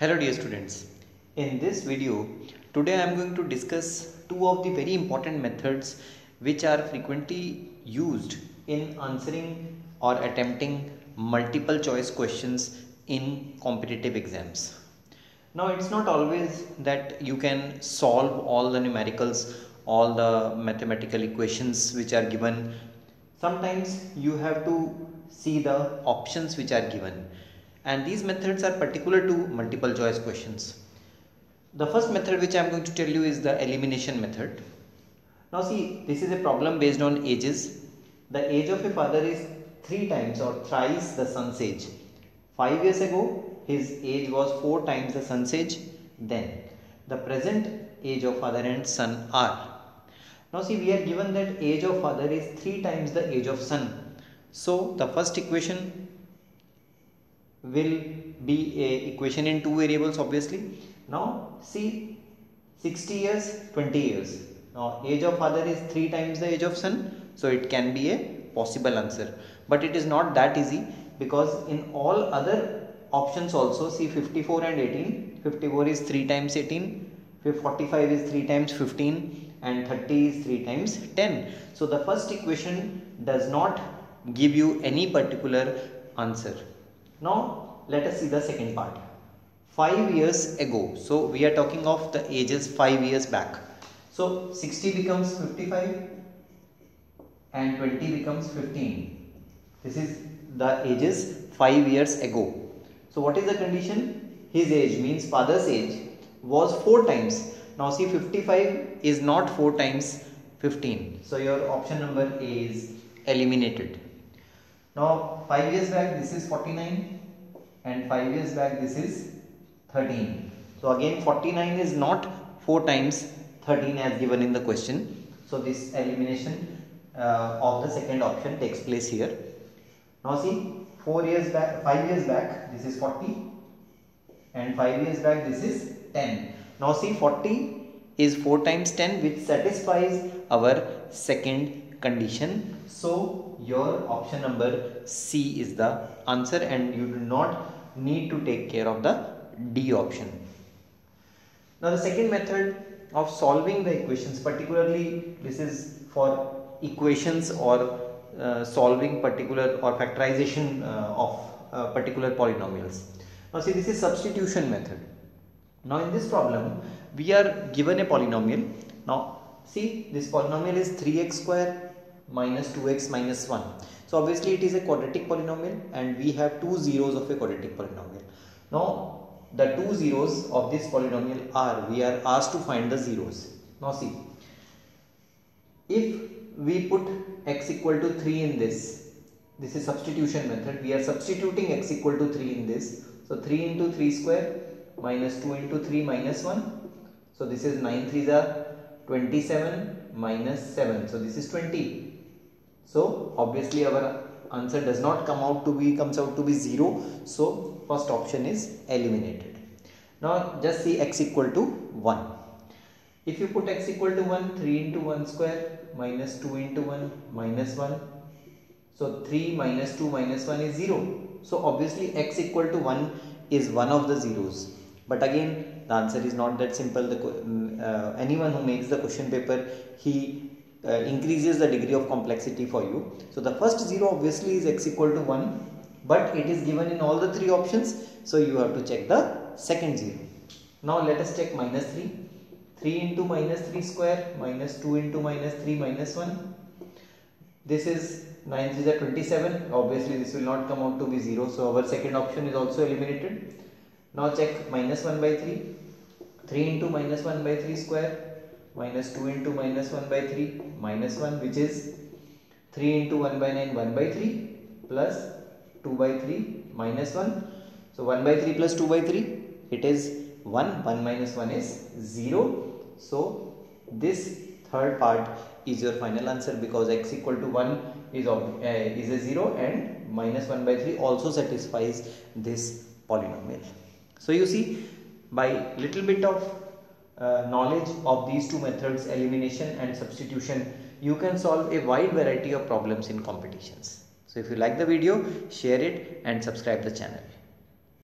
Hello dear students. In this video, today I am going to discuss two of the very important methods which are frequently used in answering or attempting multiple choice questions in competitive exams. Now it's not always that you can solve all the numericals, all the mathematical equations which are given. Sometimes you have to see the options which are given and these methods are particular to multiple choice questions. The first method which I am going to tell you is the elimination method. Now see this is a problem based on ages. The age of a father is three times or thrice the son's age. Five years ago his age was four times the son's age then. The present age of father and son are. Now see we are given that age of father is three times the age of son. So the first equation will be a equation in two variables obviously. Now see 60 years 20 years. Now age of father is 3 times the age of son so it can be a possible answer. But it is not that easy because in all other options also see 54 and 18 54 is 3 times 18 45 is 3 times 15 and 30 is 3 times 10. So the first equation does not give you any particular answer. Now let us see the second part. 5 years ago. So we are talking of the ages 5 years back. So 60 becomes 55 and 20 becomes 15. This is the ages 5 years ago. So what is the condition? His age means father's age was 4 times. Now see 55 is not 4 times 15. So your option number is eliminated. Now 5 years back this is 49 and 5 years back this is 13. So again 49 is not 4 times 13 as given in the question. So this elimination uh, of the second option takes place here. Now see 4 years back 5 years back this is 40 and 5 years back this is 10. Now see 40 is 4 times 10 which satisfies our second condition. So your option number C is the answer and you do not need to take care of the D option. Now the second method of solving the equations particularly this is for equations or uh, solving particular or factorization uh, of uh, particular polynomials. Now see this is substitution method. Now in this problem we are given a polynomial. Now see this polynomial is 3x square minus 2x minus 1. So obviously it is a quadratic polynomial and we have two zeros of a quadratic polynomial. Now the two zeros of this polynomial are, we are asked to find the zeros. Now see, if we put x equal to 3 in this, this is substitution method, we are substituting x equal to 3 in this. So 3 into 3 square minus 2 into 3 minus 1. So this is 9 3 are 27 minus 7. So this is 20 so obviously our answer does not come out to be comes out to be 0. So first option is eliminated. Now just see x equal to 1. If you put x equal to 1, 3 into 1 square minus 2 into 1 minus 1. So 3 minus 2 minus 1 is 0. So obviously x equal to 1 is one of the zeros. But again the answer is not that simple. The, mm, uh, anyone who makes the question paper he uh, increases the degree of complexity for you. So the first 0 obviously is x equal to 1 but it is given in all the three options. So you have to check the second 0. Now let us check minus 3. 3 into minus 3 square minus 2 into minus 3 minus 1. This is 9 is a 27. Obviously this will not come out to be 0. So our second option is also eliminated. Now check minus 1 by 3. 3 into minus 1 by 3 square minus 2 into minus 1 by 3 minus 1 which is 3 into 1 by 9 1 by 3 plus 2 by 3 minus 1 so 1 by 3 plus 2 by 3 it is 1 1 minus 1 is 0 so this third part is your final answer because x equal to 1 is, uh, is a 0 and minus 1 by 3 also satisfies this polynomial. So you see by little bit of uh, knowledge of these two methods elimination and substitution you can solve a wide variety of problems in competitions. So if you like the video share it and subscribe the channel.